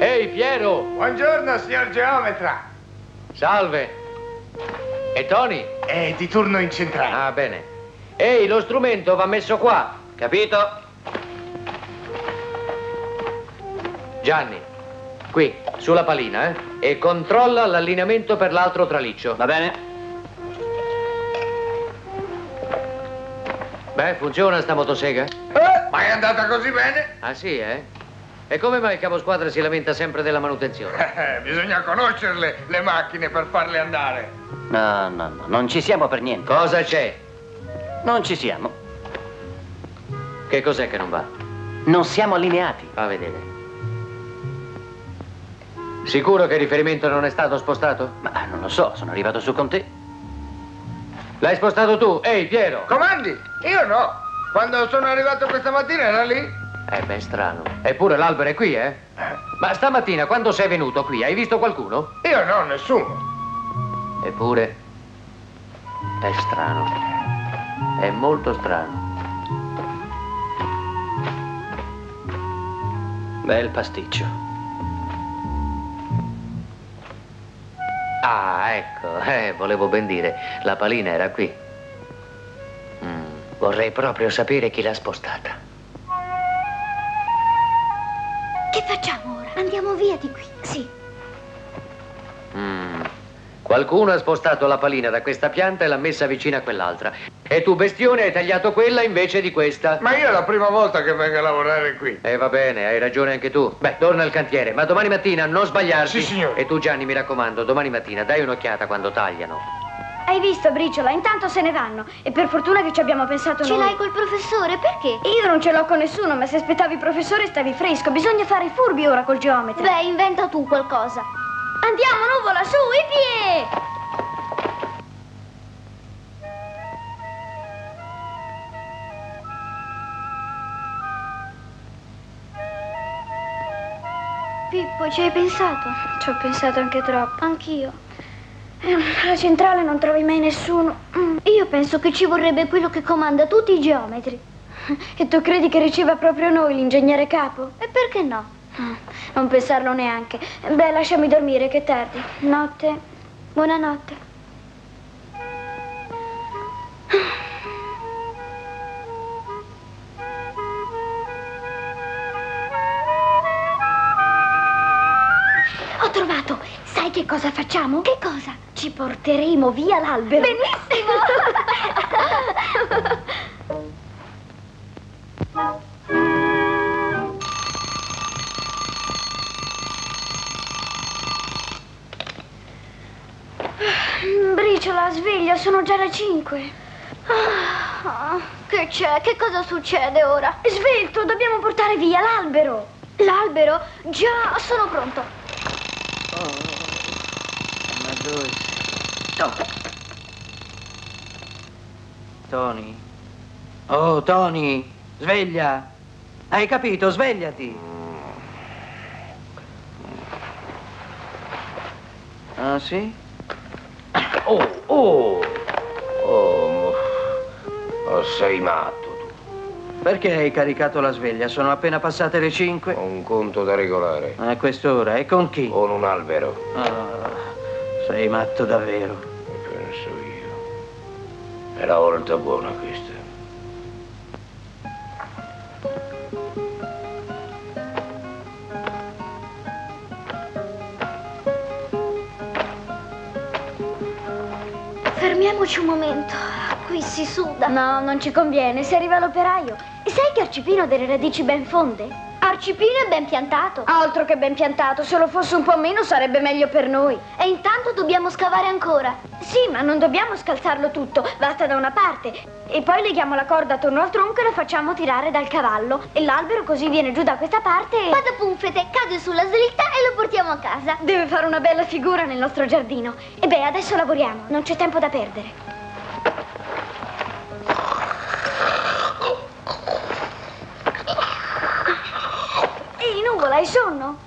Ehi, Piero! Buongiorno, signor geometra. Salve! E Tony? È di turno in centrale. Ah, bene. Ehi, lo strumento va messo qua, capito? Gianni, qui, sulla palina, eh? E controlla l'allineamento per l'altro traliccio. Va bene? Beh, funziona sta motosega? Eh, ma è andata così bene? Ah, sì, eh? E come mai il caposquadra si lamenta sempre della manutenzione? Eh, bisogna conoscerle, le macchine, per farle andare. No, no, no, non ci siamo per niente. Cosa c'è? Non ci siamo. Che cos'è che non va? Non siamo allineati. Fa vedere. Sicuro che il riferimento non è stato spostato? Ma non lo so, sono arrivato su con te. L'hai spostato tu? Ehi, Piero! Comandi? Io no. Quando sono arrivato questa mattina era lì. Eh beh, strano. Eppure l'albero è qui, eh? Ma stamattina, quando sei venuto qui, hai visto qualcuno? Io no, nessuno. Eppure... È strano. È molto strano. Bel pasticcio. Ah, ecco, eh, volevo ben dire, la palina era qui. Mm, vorrei proprio sapere chi l'ha spostata. Che facciamo ora? Andiamo via di qui. Sì. Mm. Qualcuno ha spostato la palina da questa pianta e l'ha messa vicino a quell'altra. E tu, bestione, hai tagliato quella invece di questa. Ma io è la prima volta che vengo a lavorare qui. E va bene, hai ragione anche tu. Beh, torna al cantiere, ma domani mattina non sbagliarti. Sì, signore. E tu, Gianni, mi raccomando, domani mattina dai un'occhiata quando tagliano. Hai visto, Briciola? Intanto se ne vanno. E per fortuna che ci abbiamo pensato Ce noi. l'hai col professore? Perché? Io non ce l'ho con nessuno, ma se aspettavi il professore stavi fresco. Bisogna fare i furbi ora col geometra. Beh, inventa tu qualcosa. Andiamo, nuvola, su, i piedi! Pippo, ci hai pensato? Ci ho pensato anche troppo. Anch'io. Eh, Alla centrale non trovi mai nessuno. Mm. Io penso che ci vorrebbe quello che comanda tutti i geometri. E tu credi che riceva proprio noi, l'ingegnere capo? E perché no? Ah, Non pensarlo neanche. Beh, lasciami dormire, che è tardi. Notte. Buonanotte. Ho trovato! Sai che cosa facciamo? Che cosa? Ci porteremo via l'albero. Benissimo! Sveglia, sono già le 5. Ah, che c'è? Che cosa succede ora? Svelto, dobbiamo portare via l'albero. L'albero? Già, sono pronto. Ma dove sei? Oh. Tony? Oh, Tony, sveglia! Hai capito? Svegliati! Ah, sì? Oh, oh! Oh, oh, sei matto tu. Perché hai caricato la sveglia? Sono appena passate le 5? Ho un conto da regolare. A quest'ora? E con chi? Con un albero. Ah, sei matto davvero. Penso io. È la volta buona questa. Fermiamoci un momento. Qui si suda. No, non ci conviene, se arriva l'operaio. E sai che Arcipino ha delle radici ben fonde? Arcipino è ben piantato. Altro che ben piantato, se lo fosse un po' meno sarebbe meglio per noi. E intanto dobbiamo scavare ancora. Sì, ma non dobbiamo scalzarlo tutto, basta da una parte. E poi leghiamo la corda attorno al tronco e lo facciamo tirare dal cavallo. E l'albero così viene giù da questa parte e... Padapunfete cade sulla slitta e lo portiamo a casa. Deve fare una bella figura nel nostro giardino. E beh, adesso lavoriamo, non c'è tempo da perdere. Nuvola, hai sonno?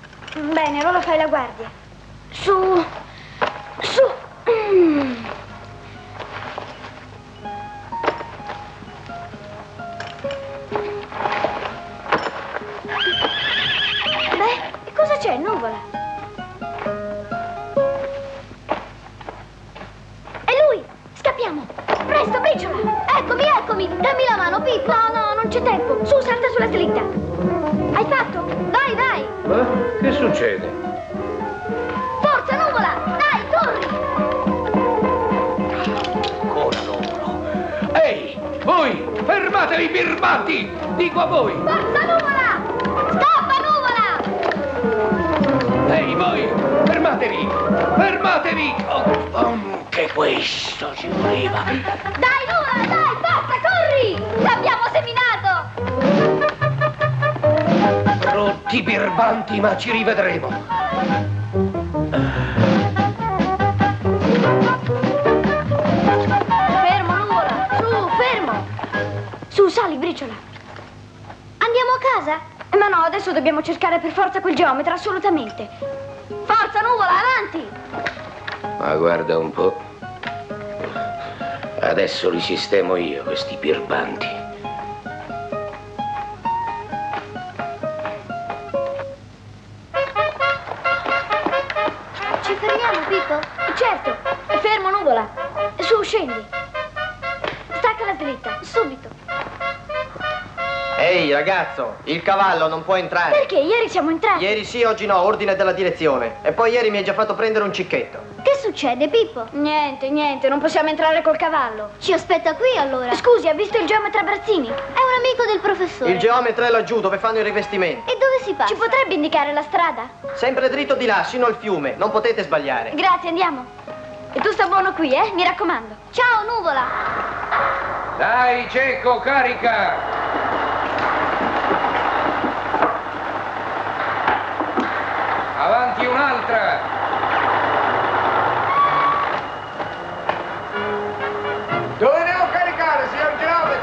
Bene, allora fai la guardia. Su, su. Mm. Beh, cosa c'è, nuvola? È lui! Scappiamo! Presto, briciola! Eccomi, eccomi. Dammi la mano, Pippo. No, no, non c'è tempo. Su, salta sulla slitta. Hai fatto? Vai, vai. Eh? Che succede? Forza, nuvola. Dai, corri. Ancora loro. Ehi, voi, fermatevi, birbati! Dico a voi! Forza, nuvola. Scappa, nuvola. Ehi, voi, fermatevi! Fermatevi! Oh, anche questo ci voleva. Dai, nuvola, dai, forza, corri. L'abbiamo seminato. Brutti birbanti, ma ci rivedremo. Fermo, nuvola. Su, fermo. Su, sali, briciola. Andiamo a casa? Eh, Ma no, adesso dobbiamo cercare per forza quel geometra, assolutamente. Forza, nuvola, avanti! Ma guarda un po'. Adesso li sistemo io, questi birbanti. Ci fermiamo, Pippo? Certo. Fermo, nuvola. Su, scendi. Stacca la slitta, subito. Ehi, ragazzo, il cavallo non può entrare. Perché? Ieri siamo entrati. Ieri sì, oggi no, ordine della direzione. E poi ieri mi hai già fatto prendere un cicchetto. Succede, Pippo? Niente, niente, non possiamo entrare col cavallo. Ci aspetta qui allora. Scusi, ha visto il geometra Brazzini? È un amico del professore. Il geometra è laggiù, dove fanno i rivestimenti. E dove si passa? Ci potrebbe indicare la strada? Sempre dritto di là, sino al fiume. Non potete sbagliare. Grazie, andiamo. E tu sta buono qui, eh? Mi raccomando. Ciao, nuvola. Dai, Cecco, carica! Avanti un'altra!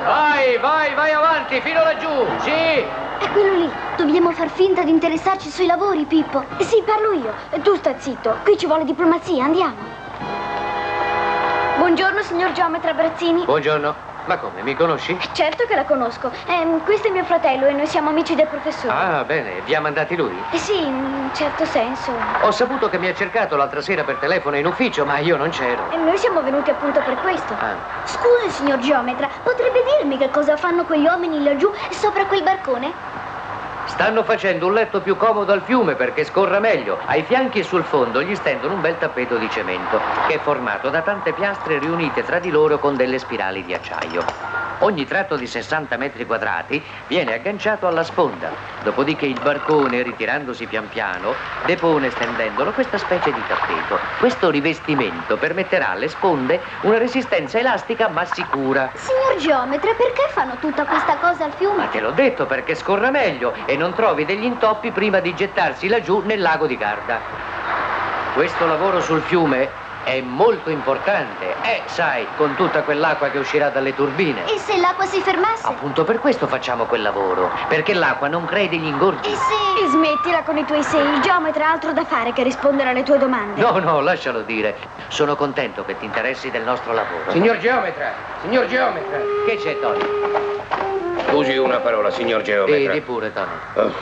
Vai, vai, vai avanti, fino laggiù, sì! È quello lì. Dobbiamo far finta di interessarci sui lavori, Pippo. Sì, parlo io. Tu sta zitto. Qui ci vuole diplomazia, andiamo. Buongiorno, signor geometra Brazzini. Buongiorno. Ma come, mi conosci? Certo che la conosco. Ehm, questo è mio fratello e noi siamo amici del professore. Ah, bene, vi ha mandati lui? Eh sì, in un certo senso. Ho saputo che mi ha cercato l'altra sera per telefono in ufficio, ma io non c'ero. E noi siamo venuti appunto per questo. Ah. Scusi, signor geometra, potrebbe dirmi che cosa fanno quegli uomini laggiù sopra quel barcone? Stanno facendo un letto più comodo al fiume perché scorra meglio. Ai fianchi e sul fondo gli stendono un bel tappeto di cemento che è formato da tante piastre riunite tra di loro con delle spirali di acciaio. Ogni tratto di 60 metri quadrati viene agganciato alla sponda, dopodiché il barcone, ritirandosi pian piano, depone stendendolo questa specie di tappeto. Questo rivestimento permetterà alle sponde una resistenza elastica ma sicura. Signor geometra, perché fanno tutta questa cosa al fiume? Ma te l'ho detto perché scorra meglio e non trovi degli intoppi prima di gettarsi laggiù nel lago di Garda. Questo lavoro sul fiume è molto importante. Eh, sai, con tutta quell'acqua che uscirà dalle turbine. E se l'acqua si fermasse? Appunto per questo facciamo quel lavoro, perché l'acqua non crea degli ingorghi. E se... E smettila con i tuoi sei, il geometra ha altro da fare che rispondere alle tue domande. No, no, lascialo dire. Sono contento che ti interessi del nostro lavoro. Signor geometra, signor geometra. Che c'è, Tony? Scusi una parola, signor geometra. Di, di pure, Tony. Oh,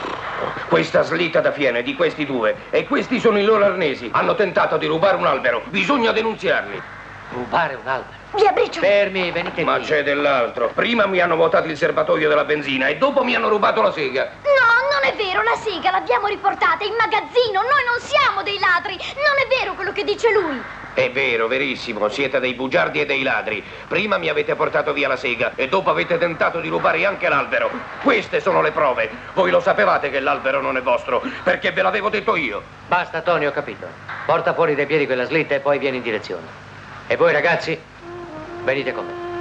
questa slitta da fiene di questi due e questi sono i loro arnesi. Hanno tentato di rubare un albero. Bisogna denunziarli. Rubare un albero? Via, briciolo! Fermi, venite Ma qui. c'è dell'altro. Prima mi hanno votato il serbatoio della benzina e dopo mi hanno rubato la sega. No, non è vero, la sega l'abbiamo riportata in magazzino. Noi non siamo dei ladri. Non è vero quello che dice lui. È vero, verissimo, siete dei bugiardi e dei ladri. Prima mi avete portato via la sega e dopo avete tentato di rubare anche l'albero. Queste sono le prove. Voi lo sapevate che l'albero non è vostro, perché ve l'avevo detto io. Basta, Tony, ho capito. Porta fuori dai piedi quella slitta e poi vieni in direzione. E voi, ragazzi, venite con me.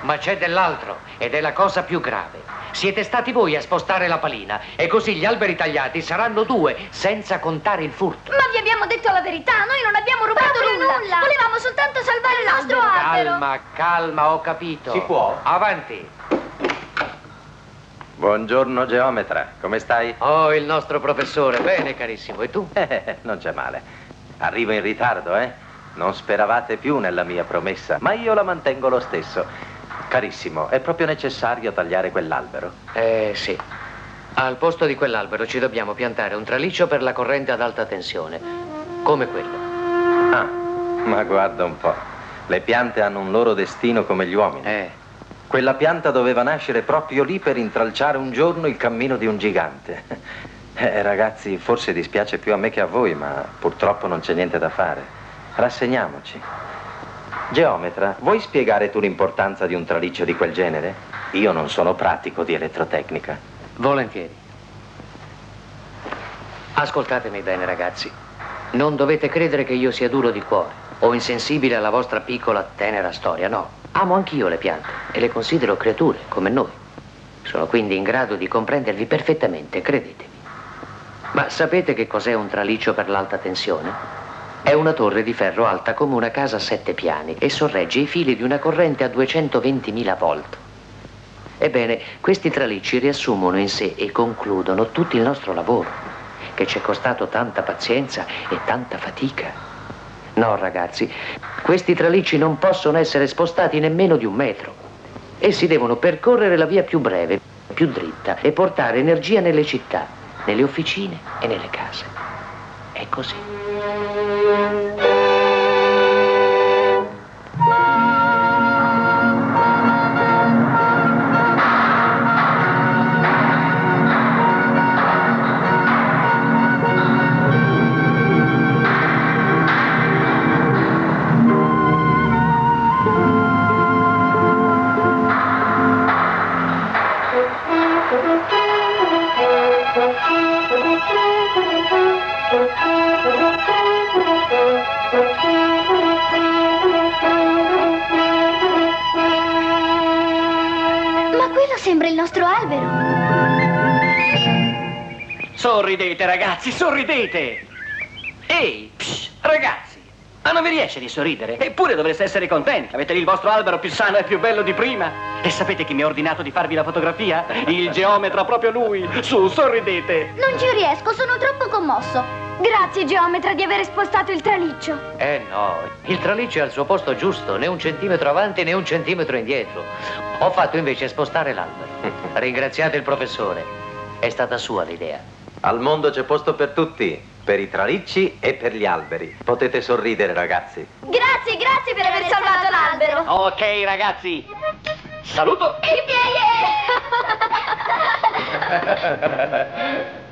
Ma c'è dell'altro, ed è la cosa più grave. Siete stati voi a spostare la palina e così gli alberi tagliati saranno due, senza contare il furto. Ma vi abbiamo detto la verità, noi non abbiamo rubato nulla. nulla. Volevamo soltanto salvare il nostro albero. Calma, calma, ho capito. Si può? Avanti. Buongiorno geometra, come stai? Oh, il nostro professore. Bene, carissimo. E tu? Eh, non c'è male. Arrivo in ritardo, eh? Non speravate più nella mia promessa, ma io la mantengo lo stesso. Carissimo, è proprio necessario tagliare quell'albero? Eh, sì. Al posto di quell'albero ci dobbiamo piantare un traliccio per la corrente ad alta tensione, come quello. Ah, ma guarda un po'. Le piante hanno un loro destino come gli uomini. Eh. Quella pianta doveva nascere proprio lì per intralciare un giorno il cammino di un gigante. Eh, ragazzi, forse dispiace più a me che a voi, ma purtroppo non c'è niente da fare. Rassegniamoci. Geometra, vuoi spiegare tu l'importanza di un traliccio di quel genere? Io non sono pratico di elettrotecnica. Volentieri. Ascoltatemi bene, ragazzi. Non dovete credere che io sia duro di cuore o insensibile alla vostra piccola, tenera storia, no. Amo anch'io le piante e le considero creature, come noi. Sono quindi in grado di comprendervi perfettamente, credetemi. Ma sapete che cos'è un traliccio per l'alta tensione? È una torre di ferro alta come una casa a sette piani e sorregge i fili di una corrente a 220.000 volt. Ebbene, questi tralicci riassumono in sé e concludono tutto il nostro lavoro, che ci è costato tanta pazienza e tanta fatica. No, ragazzi, questi tralicci non possono essere spostati nemmeno di un metro. Essi devono percorrere la via più breve, più dritta e portare energia nelle città, nelle officine e nelle case. È così. Ma ragazzi, sorridete! Ehi, psh, ragazzi, ma non vi riesce di sorridere? Eppure dovreste essere contenti. Avete lì il vostro albero più sano e più bello di prima. E sapete chi mi ha ordinato di farvi la fotografia? Il geometra, proprio lui. Su, sorridete. Non ci riesco, sono troppo commosso. Grazie, geometra, di aver spostato il traliccio. Eh no, il traliccio è al suo posto giusto, né un centimetro avanti né un centimetro indietro. Ho fatto invece spostare l'albero. Ringraziate il professore. È stata sua l'idea. Al mondo c'è posto per tutti, per i tralicci e per gli alberi. Potete sorridere, ragazzi. Grazie, grazie per aver salvato l'albero. Ok, ragazzi. Saluto. Il piede!